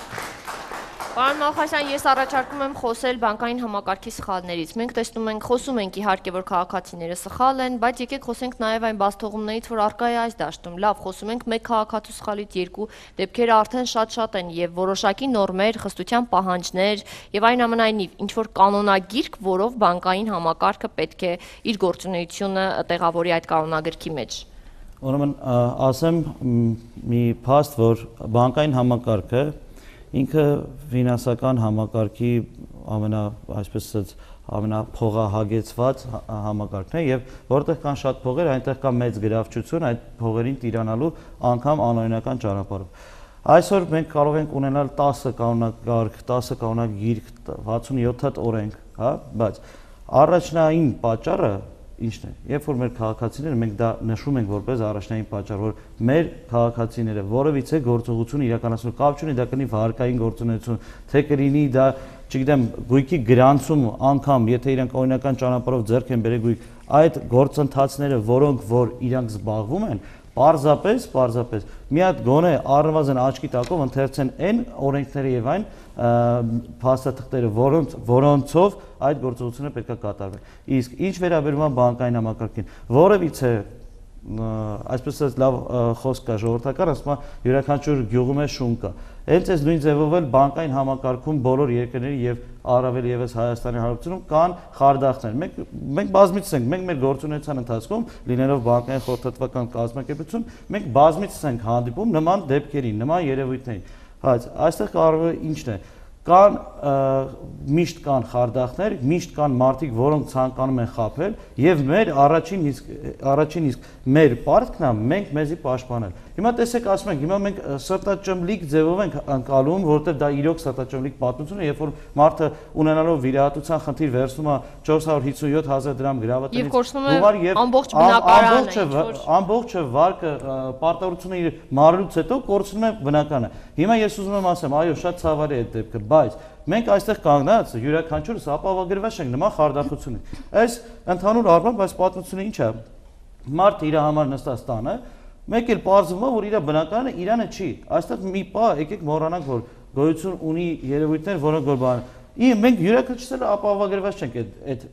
Պարոն Մոխասյան, ես առաջարկում եմ խոսել բանկային համակարգի սխալներից։ Մենք տեսնում ենք, խոսում ենք իհարկե, որ քաղաքացիները սխալ են, բայց եկեք խոսենք նաև այն բացթողումներից, որ արկա է այս դաշտում։ Լավ, խոսում ենք մեկ քաղաքացու սխալից երկու դեպքերը արդեն շատ-շատ են եւ որոշակի նորմեր, խստության պահանջներ եւ այնուամենայնիվ ինչ որ կանոնագիրք, որով բանկային համակարգը պետք է իր գործունեությունը տեղավորի այդ կանոնագրքի մեջ։ Ուրեմն ասեմ մի փաստ, որ բանկային համակարգը ինքը ֆինանսական համակարգի ամենա, այսպես ասած, ամենափողահագեցված համակարգն է եւ որտեղ կան շատ փողեր, այնտեղ կա մեծ գրավչություն այդ փողերին տիրանալու անգամ անօրինական ճանապարհով։ Այսօր մենք կարող ենք ունենալ 10 կանոնակարգ, 10 կանոնագիրք, 67 հատ օրենք, հա, բայց առաջնային պատճառը ինչն է։ Երբ որ մեր քաղաքացիները մենք դա նշում ենք որպես առաջնային պատճառ, որ մեր քաղաքացիները որևիցե գործողություն իրականացնելու կապ չունի, դա կնի վարկային գործունեություն, թե կլինի դա, չգիտեմ, գույքի գրանցում անգամ, եթե իրանք օրինական ճանապարհով ձեռք են բերել գույք, այդ գործընթացները, որոնք որ իրանք զբաղվում են, Պարզապես, պարզապես մի հատ գոնե առնվազն աչքի տակով ընթերցեն այն օրենքները եւ այն փաստաթղթերը, որոնց որոնցով այդ գործողությունը պետք է կատարվի։ Իսկ ինչ վերաբերում է բանկային համակարգին, որևիցե այսպես ասած լավ խոսք կա ժողովրդական, ասում է յուրաքանչյուր գյուղում է շուն կա։ Հենց այս նույն ձևով էլ բանկային համակարգում բոլոր երկրների եւ առավել եւս Հայաստանի Հանրապետությունում կան խարդախներ։ Մենք մենք բազմիցս ենք, մենք մեր գործունեության ընթացքում լինելով բանկային խորհրդատվական կազմակերպություն, մենք բազմիցս ենք հանդիպում նման դեպքերին, նման երևույթներին։ Բայց այստեղ կարող է ինչն է կան միշտ կան խարդախներ, միշտ կան մարդիկ, որոնք ցանկանում են խაფել եւ մեր առաջին իսկ առաջին իսկ մեր պարտքն է մենք մեզի պաշտպանել։ Հիմա տեսեք, ասում ենք, հիմա մենք սրտաճմլիկ ձևով ենք անցալում, որտեղ դա իրոք սրտաճմլիկ պատմություն է, երբ որ մարդը ունենալով վիրահատության խնդիր վերցնում է 457000 դրամ գրավատնից գումար եւ ամբողջ բնակարանը ամբողջը վարկը պարտավորությունը իր մարելուց հետո կորցնում է բնականը։ Հիմա ես ուզում եմ ասեմ, այո, շատ ցավալի է դեպքը, բայց մենք այստեղ կանգնած յուրաքանչյուրս ապավագրված ենք նման խարդախությունի։ Այս ընդհանուր առմամբ այս պատմությունը ի՞նչ է։ Մարդ իր համար նստած տանը, մեկ էլ parzվում է, որ իր բնակարանը Իրանը չի։ Այստեղ մի պա եկեք մոռանանք, որ գոյություն ունի երևույթներ, որոնք որ բան Իմ մենք յուրաքանչյուրը ապահովագրված չենք այդ այդ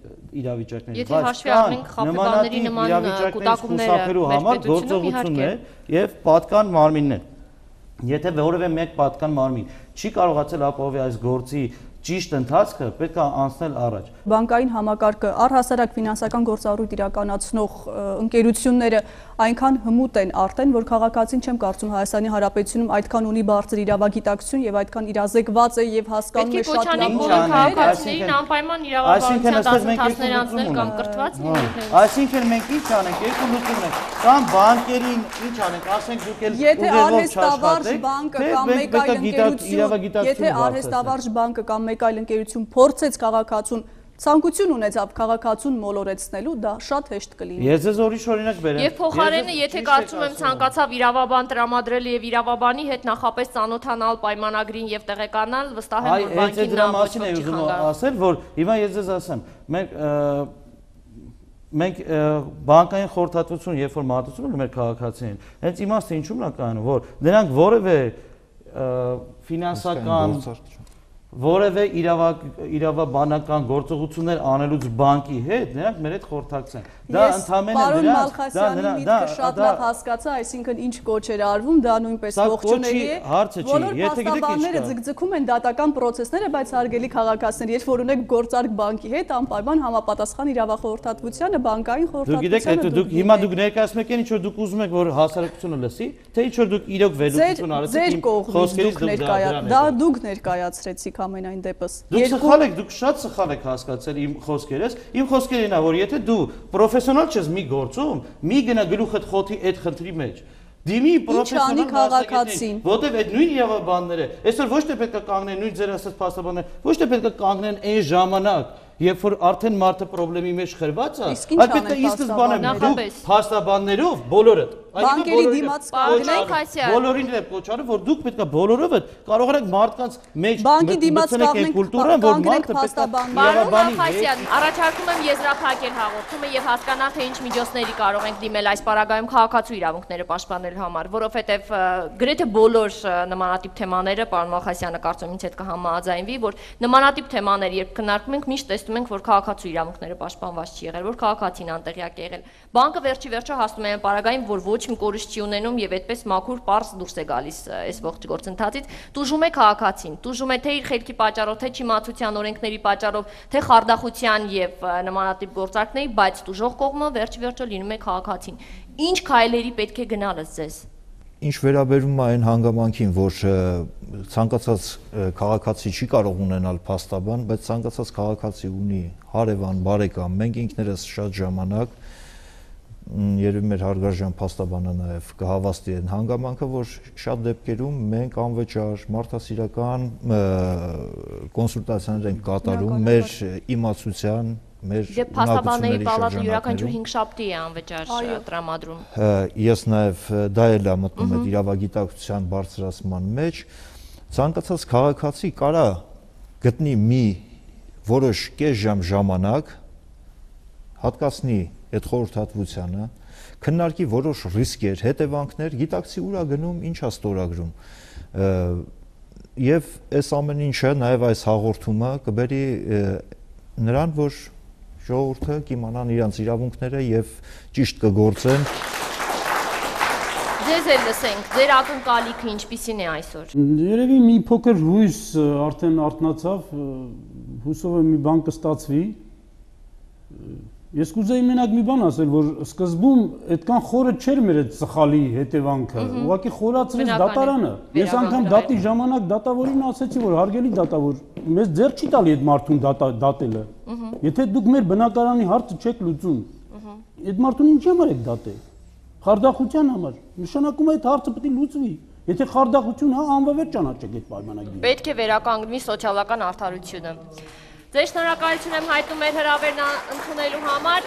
իրավիճակներին, բայց հաշվի առնենք խապեկանների նման կուտակումները համար գործողություններ եւ պատկան մարմիններ։ Եթե որևէ մեկ պատկան մարմին չի կարողացել ապահովել այս գործի ճիշտ ընթացքը պետք է անցնել առաջ։ Բանկային համակարգը առհասարակ ֆինանսական գործառույթ իրականացնող ընկերությունները այնքան հմուտ են արդեն, որ քաղաքացին չեմ կարծում Հայաստանի Հանրապետությունում այդքան ունի բարձր իրավագիտակցություն եւ այդքան իրազեկված է եւ հասկանում է շատ լավ բոլոր քաղաքացիներին անպայման իրավաբանության դասընթացներ անցնել կամ կրթված լինել։ Այսինքն մենք ինչ անենք, երկու լուծում ենք, կամ բանկերին ինչ անենք, ասենք դուք էլ Եթե արհեստավարժ բանկը կամ մեկ այլ ընկերություն, եթե արհեստավարժ բանկը կամ մեկ այլ ընկերություն փորձեց քաղաքացուն ցանկություն ունեցավ քաղաքացուն մոլորեցնելու, դա շատ հեշտ կլինի։ Ես ձեզ ուրիշ օրինակ բերեմ։ Եվ փոխարենը, եթե կարծում եմ ցանկացավ իրավաբան տրամադրել եւ իրավաբանի հետ նախապես ծանոթանալ պայմանագրին եւ տեղեկանալ, վստահ եմ, որ բանկին նա ոչ չի ասել, որ հիմա ես ձեզ ասեմ, մենք մենք բանկային խորհրդատվություն երբ որ մատուցում ենք մեր քաղաքացիներին, հենց իմաստը ինչու՞մն է կայանում, որ նրանք որևէ ֆինանսական որևէ իրավաբանական գործողություններ անելուց բանկի հետ նրանք մեր հետ խորհրդակցեն։ Դա ընդհանրապես նրանց դա նրան դա շատ լավ հասկացա, այսինքն ինչ կոչեր արվում, դա նույնպես ողջունելի է։ Հարցը չի, եթե գիտեք ինչ կա։ ձգձգում են դատական process-ները, բայց հարգելի քաղաքացիներ, երբ որ ունեք գործարք բանկի հետ, անպայման համապատասխան իրավախորհրդատվությանը, բանկային խորհրդատվությանը։ Դուք գիտեք, դուք հիմա դուք ներկայացնում եք ինչ որ դուք ուզում եք որ հասարակությունը լսի, թե ինչ որ դուք իրոք վերլուծություն արեցիք իմ խոսքերից դուք Դա դուք ներկայացրեցիք ամենայն դեպս։ Դուք սխալ եք, դուք շատ սխալ եք հասկացել իմ խոսքերս։ Իմ խոսքերն է, որ եթե դու պրոֆեսիոնալ չես մի գործում, մի գնա գլուխդ խոթի այդ խնդրի մեջ։ Դիմի պրոֆեսիոնալ քաղաքացին, որտեվ այդ նույն իրավաբանները, այսօր ոչ թե պետք է կանգնեն նույն ձեր ասած փաստաբանները, ոչ թե պետք է կանգնեն այն ժամանակ, երբ որ արդեն մարդը խնդրի մեջ խրված է, այլ պետք է ի սկզբանե դուք փաստաբաններով բոլորդ Բանկերի դիմաց կանգնենք Ասիան։ Բոլորին է կոչարը, որ դուք պետքա բոլորով կարողանաք մարդկանց մեջ բանկի դիմաց կանգնենք կուլտուրան, որ մարդը պետքա Բարոն Ասիան, առաջարկում եմ եզրափակել հաղորդումը եւ հասկանալ թե ինչ միջոցների կարող ենք դիմել այս պարագայում քաղաքացու իրավունքները պաշտպանելու համար, որովհետեւ գրեթե բոլոր նմանատիպ թեմաները պարոն Մախասյանը կարծում ինձ հետ կհամաձայնվի, որ նմանատիպ թեմաներ երբ քննարկում ենք, միշտ տեսնում ենք, որ քաղաքացու իրավունքները պաշտպանված չի եղել, որ քաղաքացին անտեղյակ է եղել։ Բանկը վերջի վերջո հասնում է պարագային, որ ոչ մի կորուս չի ունենում եւ այդպես մաքուր པարս դուրս է գալիս այս ողջ գործընթացից տուժում է քաղաքացին տուժում է թե իր խելքի պատճառով թե չիմացության օրենքների պատճառով թե խարդախության եւ նմանատիպ գործարքների բայց տուժող կողմը վերջ վերջո լինում է քաղաքացին ինչ քայլերի պետք է գնալս ձեզ Ինչ վերաբերում է այն հանգամանքին, որ ցանկացած քաղաքացի չի կարող ունենալ փաստաբան, բայց ցանկացած քաղաքացի ունի հարևան, բարեկամ, մենք ինքներս շատ ժամանակ երևի մեր հարգարժան փաստաբանը նաև կհավաստի այն հանգամանքը, որ շատ դեպքերում մենք անվճար մարդասիրական կոնսուլտացիաներ ենք կատարում մեր իմացության մեր Եվ փաստաբանների պալատը յուրաքանչյուր 5 շաբթի է անվճար տրամադրում։ Ես նաև դա էլ եմ մտնում այդ իրավագիտակցության բարձրացման մեջ ցանկացած քաղաքացի կարա գտնի մի որոշ կես ժամ ժամանակ հատկացնի այդ խորհրդատվությանը, քննարկի որոշ ռիսկեր, հետևանքներ, գիտակցի ուրա գնում, ինչա ստորագրում։ Եվ այս ամեն ինչը, նաև այս հաղորդումը կբերի նրան, որ ժողովուրդը կիմանան իրենց իրավունքները եւ ճիշտ կգործեն Ձեզ էլ լսենք, ձեր ակնկալիքը ինչպիսին է այսօր։ Երևի մի փոքր հույս արդեն արտնացավ, հուսով եմ մի բան կստացվի Ես կուզեի մենակ մի բան ասել, որ սկզբում այդքան խորը չէր մեր այդ սխալի հետևանքը։ Ուղղակի խորացրեց դատարանը։ Ես անգամ դատի ժամանակ դատավորին ասեցի, որ հարգելի դատավոր, մեզ ձեռ չի տալի այդ մարդուն դատելը։ Եթե դուք մեր բնակարանի հարցը չեք լուծում, այդ մարդուն ինչի համար եք դատել։ Խարդախության համար։ Նշանակում է այդ հարցը պետք է լուծվի։ Եթե խարդախություն հա անվավեր ճանաչեք այդ պայմանագրին։ Պետք է վերականգնվի սոցիալական արդարությունը։ Ձեր շնորհակալություն եմ հայտնում մեր հրավերն ընդունելու համար։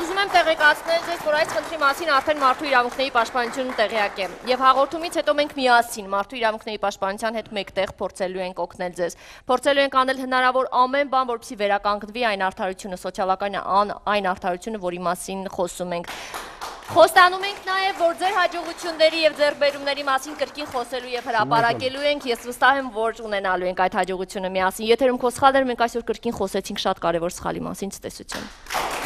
Ուզում եմ տեղեկացնել ձեզ, որ այս խնդրի մասին արդեն մարդու իրավունքների պաշտպանությունը տեղյակ է։ Եվ հաղորդումից հետո մենք միասին մարդու իրավունքների պաշտպանության հետ մեկտեղ փորձելու ենք օգնել ձեզ։ Փորձելու ենք անել հնարավոր ամեն բան, որպեսզի վերականգնվի այն արդարությունը, սոցիալական այն արդարությունը, որի մասին խոսում ենք։ Խոստանում ենք նաև, որ ձեր հաջողությունների եւ ձեռբերումների մասին կրկին խոսելու եւ հրապարակելու ենք։ Ես վստահ եմ, որ ունենալու ենք այդ հաջողությունը միասին։ Եթերում խոս սխալներ մենք այսօր կրկին խոսեցինք շատ կարևոր սխալի մասին, ցտեսություն։